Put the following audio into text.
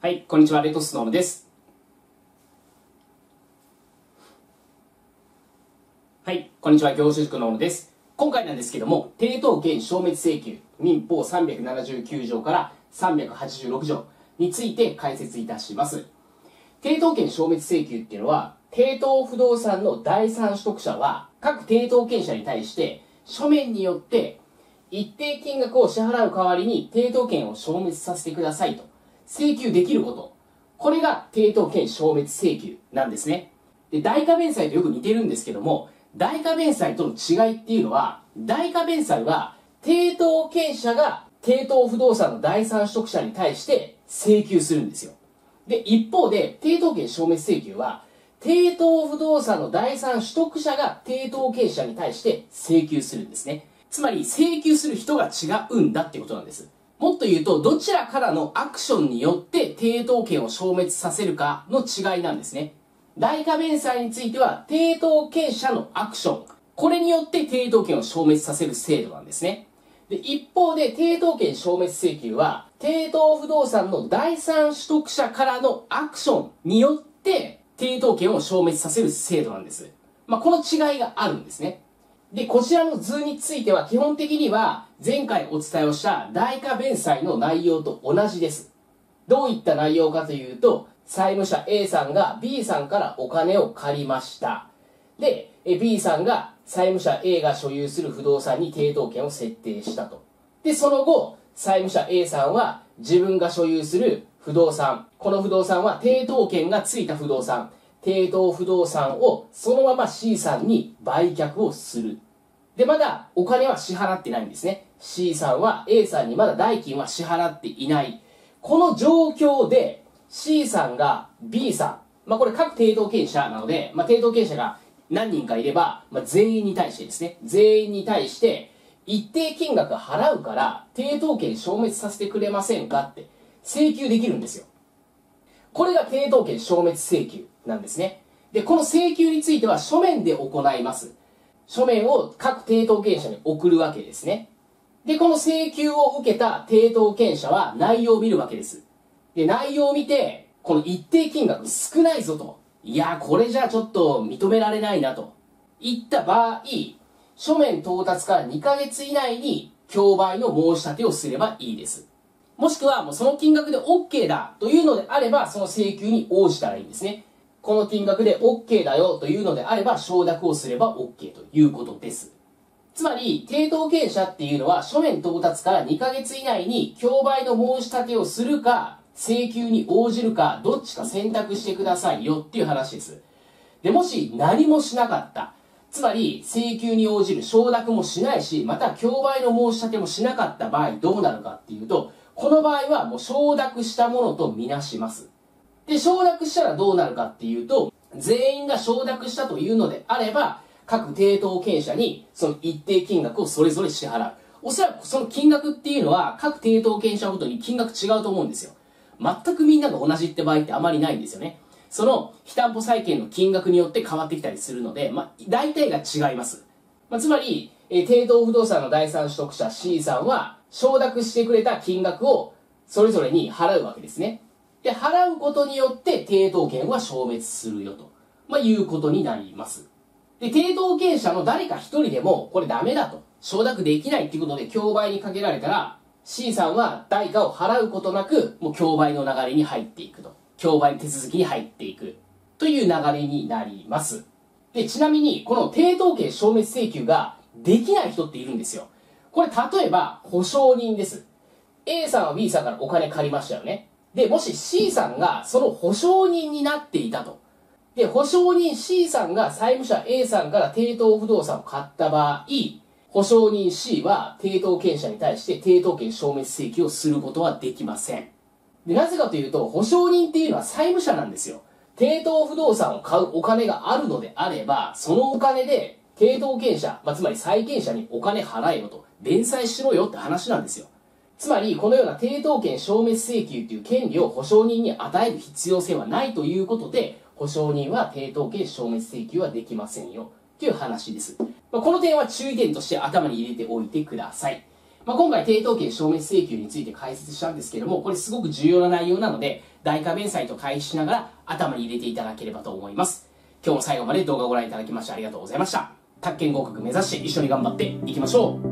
はい、こんにちは、レッドスノームです。はい、こんにちは、業種塾のです。今回なんですけども、抵当権消滅請求、民法379条から386条について解説いたします。抵当権消滅請求っていうのは、抵当不動産の第三取得者は、各抵当権者に対して、書面によって、一定金額を支払う代わりに抵当権を消滅させてくださいと請求できること。これが抵当権消滅請求なんですね。で、代価弁済とよく似てるんですけども、代価弁済との違いっていうのは、代価弁済は、抵当権者が抵当不動産の第三取得者に対して請求するんですよ。で、一方で、抵当権消滅請求は、抵当不動産の第三取得者が抵当権者に対して請求するんですね。つまり、請求する人が違うんだってことなんです。もっと言うと、どちらからのアクションによって抵当権を消滅させるかの違いなんですね。代価弁済については、抵当権者のアクション。これによって抵当権を消滅させる制度なんですね。で、一方で、抵当権消滅請求は、抵当不動産の第三取得者からのアクションによって、抵当権を消滅させる制度なんです。まあ、この違いがあるんですね。で、こちらの図については基本的には前回お伝えをした代価弁済の内容と同じです。どういった内容かというと、債務者 A さんが B さんからお金を借りました。で、B さんが債務者 A が所有する不動産に抵当権を設定したと。で、その後、債務者 A さんは自分が所有する不動産、この不動産は抵当権がついた不動産、抵当不動産をそのまま C さんに売却をする。で、まだお金は支払ってないんですね。C さんは A さんにまだ代金は支払っていない。この状況で C さんが B さん、まあこれ各抵当権者なので、まあ抵当権者が何人かいれば、まあ全員に対してですね、全員に対して一定金額払うから抵当権消滅させてくれませんかって請求できるんですよ。これが抵当権消滅請求なんですね。で、この請求については書面で行います。書面を各抵当権者に送るわけですね。で、この請求を受けた抵当権者は内容を見るわけです。で、内容を見て、この一定金額少ないぞと。いや、これじゃちょっと認められないなと。言った場合、書面到達から2ヶ月以内に競売の申し立てをすればいいです。もしくはもうその金額で OK だというのであれば、その請求に応じたらいいんですね。この金額で OK だよというのであれば承諾をすれば OK ということです。つまり、抵当権者っていうのは書面到達から2ヶ月以内に競売の申し立てをするか、請求に応じるか、どっちか選択してくださいよっていう話です。で、もし何もしなかった。つまり、請求に応じる承諾もしないし、また競売の申し立てもしなかった場合どうなるかっていうと、この場合はもう承諾したものとみなします。で、承諾したらどうなるかっていうと、全員が承諾したというのであれば、各抵当権者にその一定金額をそれぞれ支払う。おそらくその金額っていうのは各抵当権者ごとに金額違うと思うんですよ。全くみんなが同じって場合ってあまりないんですよね。その、非担保債権の金額によって変わってきたりするので、まあ、大体が違います。まあ、つまり、えー、抵当不動産の第三取得者 C さんは、承諾してくれた金額をそれぞれに払うわけですね。で、払うことによって抵当権は消滅するよと、まあ、いうことになります。で、抵当権者の誰か一人でも、これダメだと、承諾できないっていうことで競売にかけられたら、C さんは代価を払うことなく、もう競売の流れに入っていくと。競売手続きに入っていく。という流れになります。で、ちなみに、この抵当権消滅請求ができない人っているんですよ。これ、例えば、保証人です。A さんは B さんからお金借りましたよね。で、もし C さんがその保証人になっていたと。で、保証人 C さんが債務者 A さんから抵当不動産を買った場合、保証人 C は抵当権者に対して抵当権消滅請求をすることはできません。で、なぜかというと、保証人っていうのは債務者なんですよ。抵当不動産を買うお金があるのであれば、そのお金で抵当権者、まあ、つまり債権者にお金払えよと、弁済しろよって話なんですよ。つまり、このような抵当権消滅請求という権利を保証人に与える必要性はないということで、保証人は抵当権消滅請求はできませんよ。という話です。まあ、この点は注意点として頭に入れておいてください。まあ、今回、抵当権消滅請求について解説したんですけども、これすごく重要な内容なので、代価弁済と対比しながら頭に入れていただければと思います。今日も最後まで動画をご覧いただきましてありがとうございました。宅建合格目指して一緒に頑張っていきましょう。